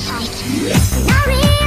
sorry